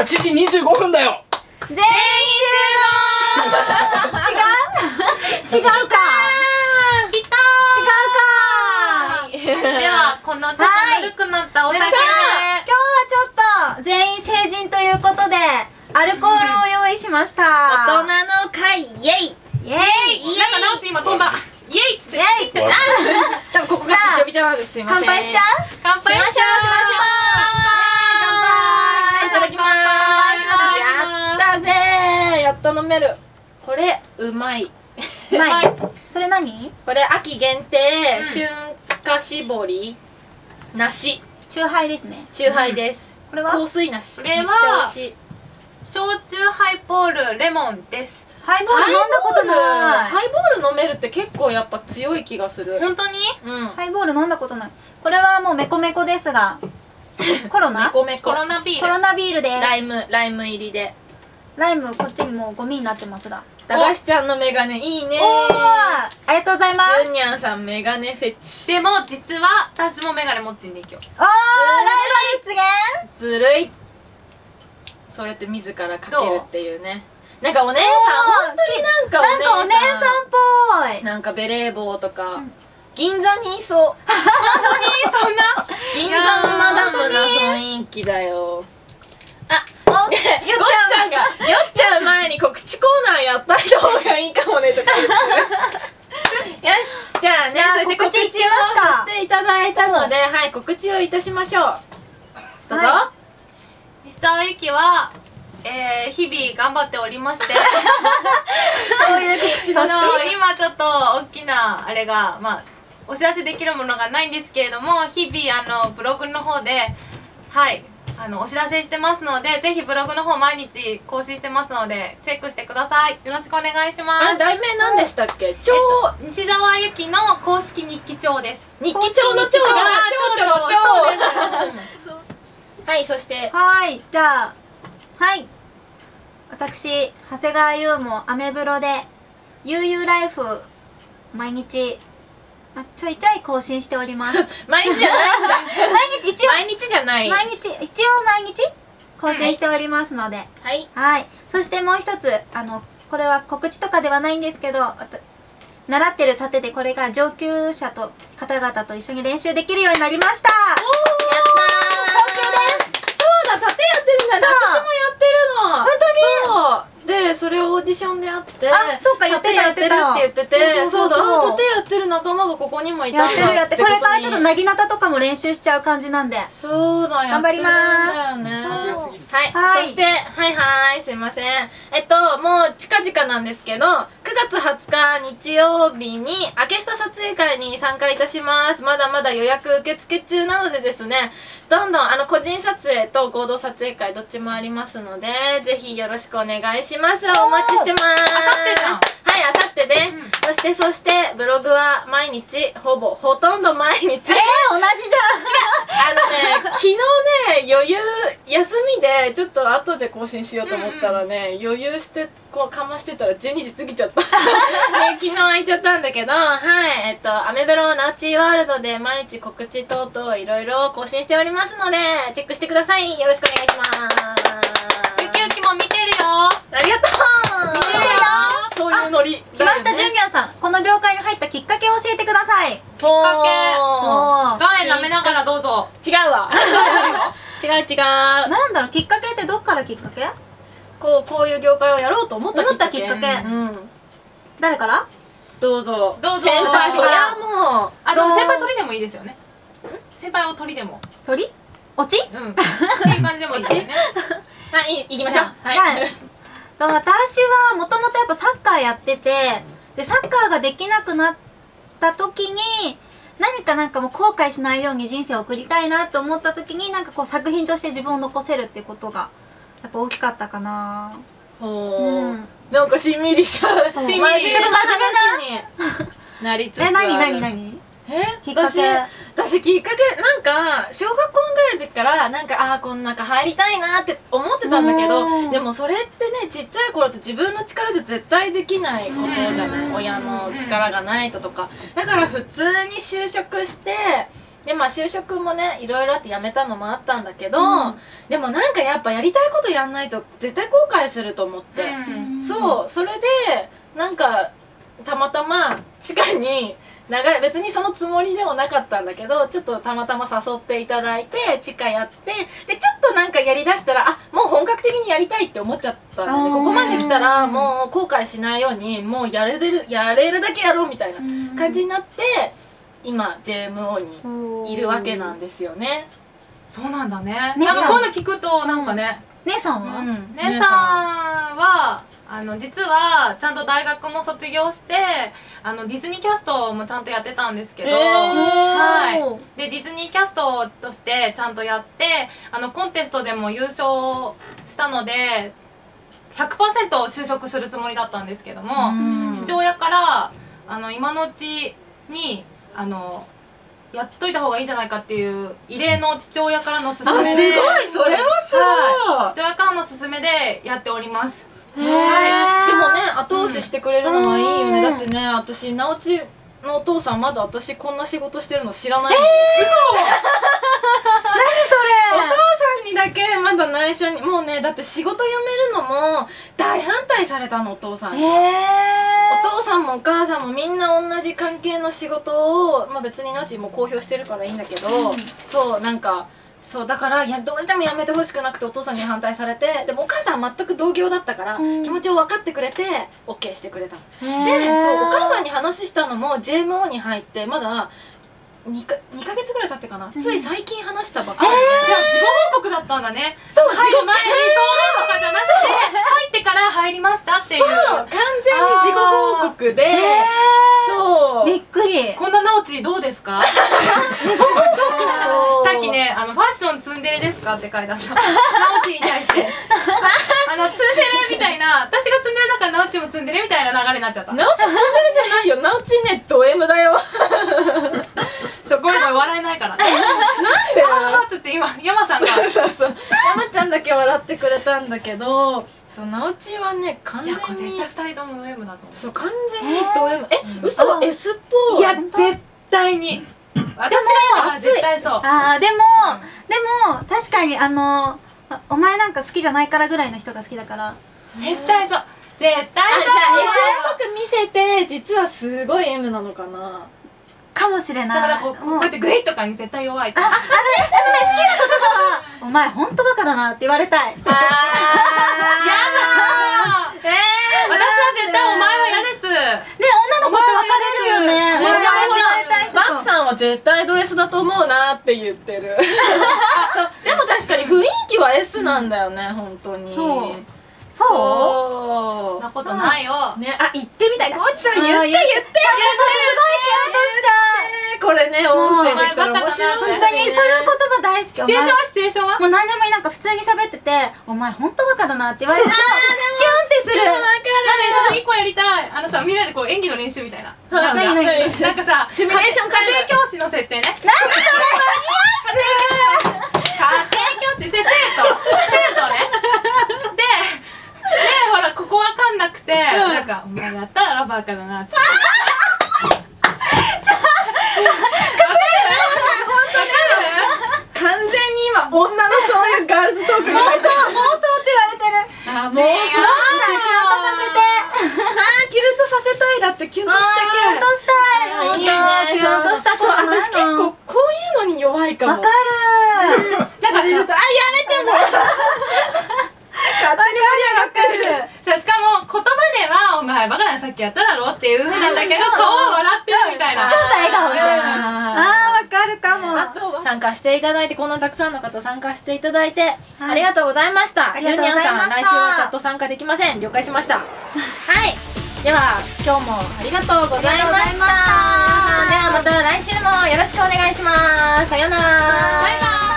8時25分だよ。全員集合。違う。違うか。来違うか。たではこのちょっとぬるくなったお酒で。今日はちょっと全員成人ということでアルコールを用意しました。大人の会イエイ。イエイ。イエイ。なんかなおち今飛んだ。イエイってイエイ。ってた。多分ここがびちょびちょなんです。すいません。乾杯しちゃう？乾杯しましょう。しましょうっと飲める。これうまい。うまい。それ何？これ秋限定、うん。春夏絞り梨。チューハイですね。チューハイです、これは？香水梨。これは？焼酎ハイボールレモンです。ハイボール飲んだことない。ハイボール飲めるって結構やっぱ強い気がする。本当に？うん。ハイボール飲んだことない。これはもうメコメコですが。コロナ？メコメコ。コロナビーコロル。ナビールでライムライム入りでライムこっちにもうゴミになってますが。駄菓子ちゃんのメガネいいね。おおありがとうございます。ジュニャンさんメガネフェチ。でも実は私もメガネ持ってんねん今日。おーライバル出現。ずるい。そうやって自らかけるっていうね。なんかお姉さん本当になんかなんかお姉さんっぽい。なんかベレー帽とか、ん。銀座にいそう。そんな。銀座のマダムな雰囲気だよおゴッさんが酔っちゃう前に告知コーナーやった方がいいかもねとか言ってる。よし。じゃあねそれで告知を告知いきますか。振っていただいたのではい告知をいたしましょう。どうぞ、は石川由紀はえー、日々頑張っておりまして。そういう告知の今ちょっと大きなあれがまあお知らせできるものがないんですけれども日々あのブログの方ではいあのお知らせしてますのでぜひブログの方毎日更新してますのでチェックしてください。よろしくお願いします。題名何でしたっけ？超、えっと西澤由紀の公式日記帳です。日記帳の帳があ蝶々のそう蝶ですはいそしてはいじゃあはい私長谷川優もアメブロで悠々ライフ毎日あちょいちょい更新しております。毎日じゃないんだ。毎日一応。毎日じゃない。毎日一応毎日更新しておりますので、はい。はい。そしてもう一つ、あの、これは告知とかではないんですけど、習ってる盾でこれから上級者と方々と一緒に練習できるようになりましたやったーそうだ盾やってるんだねそう私もやってるの本そうでそれをオーディションであってあそうか言ってやってるって言っててそうだあ盾やってる仲間がここにもいたやっんだてるやってここれからちょっとねなぎなたとかも練習しちゃう感じなんで。そうだ頑張ります。はい、はい。そしてはいはいすいません。えっともう近々なんですけど9月20日日曜日にアケスタ撮影会に参加いたします。まだまだ予約受付中なのでですねどんどんあの個人撮影と合同撮影会どっちもありますのでぜひよろしくお願いします。お待ちしてます。あさってじゃんはいあさってで。す、うん。そしてそしてブログは毎日ほぼほとんど毎日。えー、同じじあのね、昨日ね、余裕、休みで、ちょっと後で更新しようと思ったらね、余裕して、こう、かましてたら12時過ぎちゃった。ね、昨日空いちゃったんだけど、はい、えっと、アメブロナウチワールドで毎日告知等々いろいろ更新しておりますので、チェックしてください。よろしくお願いします。ゆきゆきも見てるよありがとう見てるよそういうノリ。ゃん来ましたジュニアさんこの業界に入ったきっかけを教えてくださいきっかおー岩塩舐めながらどうぞ違うわ。違う違う。なんだろうきっかけってどっからきっかけ？こう、こういう業界をやろうと思ったきっかけ。思ったきっかけうん。誰から？どうぞ。どうぞ先輩、そりゃもう。あでも先輩鳥でもいいですよね先輩を鳥でも鳥落ち？うんっていう感じでもいいですよねはい、行きましょう。はい。はいと私はもともとやっぱサッカーやっててでサッカーができなくなった時に何かなんかもう後悔しないように人生を送りたいなと思った時になんかこう作品として自分を残せるってことがやっぱ大きかったかな。ほう。うん。なんかしんみりしちゃう。しんみり。真面目な話になりつつあえる。何何何え？きっかけ私私きっかけなんか小学校ぐらいの時からなんかああーこの中入りたいなって思ってたんだけうどん。でもそれってねちっちゃい頃って自分の力で絶対できないことじゃない？親の力がないととか。だから普通に就職してでまあ就職もねいろいろあって辞めたのもあったんだけど、うん。でもなんかやっぱやりたいことやんないと絶対後悔すると思って、うん。そうそれでなんかたまたま地下に流れ別にそのつもりでもなかったんだけどちょっとたまたま誘っていただいて地下やってでちょっとなんかやりだしたらあもう本格的にやりたいって思っちゃったんで、ここまで来たらもう後悔しないようにもうやれるやれるだけやろうみたいな感じになって今 JMO にいるわけなんですよね。そうなんだね。ねなんかこういうの聞くとなんかね。姉さんは、うん。姉さんはあの実はちゃんと大学も卒業してあのディズニーキャストもちゃんとやってたんですけど、えー。はい。でディズニーキャストとしてちゃんとやってあのコンテストでも優勝したので100%就職するつもりだったんですけども、うん。父親からあの今のうちにあのやっといた方がいいんじゃないかっていう異例の父親からの勧あすごい。めでそれはすごい、はい。父親からの勧めでやっておりますでもね後押ししてくれるのはいいよね、うん。だってね私直ちのお父さんまだ私こんな仕事してるの知らない、お父さんにだけまだ内緒にもうねだって仕事辞めるのも大反対されたのお父さんに、へえお父さんもお母さんもみんな同じ関係の仕事を、まあ、別に直ちも公表してるからいいんだけど、そうなんかそうだからいやどうしてもやめてほしくなくてお父さんに反対されてでもお母さんは全く同業だったから、うん。気持ちを分かってくれて OK してくれたの。ででそうお母さんに話したのも JMO に入ってまだ2か ,2 ヶ月ぐらい経ってかな、つい最近話したばっかり。で、じゃあ事後報告だったんだね。そう入る前にそうとかじゃなくて入ってから入りましたっていう。そう完全に自己報告で、へそう。ーびっくり。こんな直ちどうですかそうさっきねあのファッですかって書いてあった直ちに対して あのツンデレみたいな私がツンデレだから直ちもツンデレみたいな流れになっちゃった。なおちツンデレじゃないよ。なおちねド M だよ。そうごめんごめん笑えないからね。なんで？あーっつって今山さんが。そうそう山ちゃんだけ笑ってくれたんだけどそうちはね完全に対2人とも M だと思う。そう完全にド M えうん。嘘？あ S っぽい。いや絶対に私が言うから絶対そう。あーでもでも確かにあのあお前なんか好きじゃないからぐらいの人が好きだから。絶対そう。絶対あじゃそうあ S っぽく見せて実はすごい M なのかな。かもしれない。だからこうこうやってグイッとかに絶対弱いあ、あのね、あのね、好きな言葉は、お前ほんとバカだなって言われたい。やだーえ私は絶対お前は嫌ですね、女の子って別れるよね。お前はお前って言われたい人マックさんは絶対ド S だと思うなって言ってる。そう。でも確かに雰囲気は S なんだよね、本当に。そう。そそんなことないよ。うねあ言ってみたい。さん言って言って。言ってすこれね音声できたら面白い。本当に、その言葉大好き。シチュエーションはシチュエーションは？もう何でもいい、なんか普通に喋ってて、お前ほんとバカだなって言われると、キュンってする。一個やりたい。あのさみんなでこう演技の練習みたいな。なんか何何なん。かさシミュレーション家庭教師の設定ね。何それ家庭教師せ生徒生徒ね。ででほらここわかんなくてなんか「お前やったらバカだな」って。完全に今女のそういうガールズトークが妄想、妄想って言われてる。あもう違うローさん、キュンとさせて。あーキュンとさせたいだってキュンとあしてーキュンとしたい。ほんといいねキュンとしたことそうない私結構こういうのに弱いかもわかる。なんかされるとあやめても勝手に盛り上がってるさしかも言葉では「お前バカだなさっきやっただろ」っていうふうなんだけど顔は笑ってるみたいな。ちょっと笑顔みたいな。あー、わかるかも。参加していただいてこんなたくさんの方参加していただいて、はい。ありがとうございました。ジュニアさん来週はチャット参加できません。了解しました。はい。では今日もありがとうございました。ではまた来週もよろしくお願いします。さようなら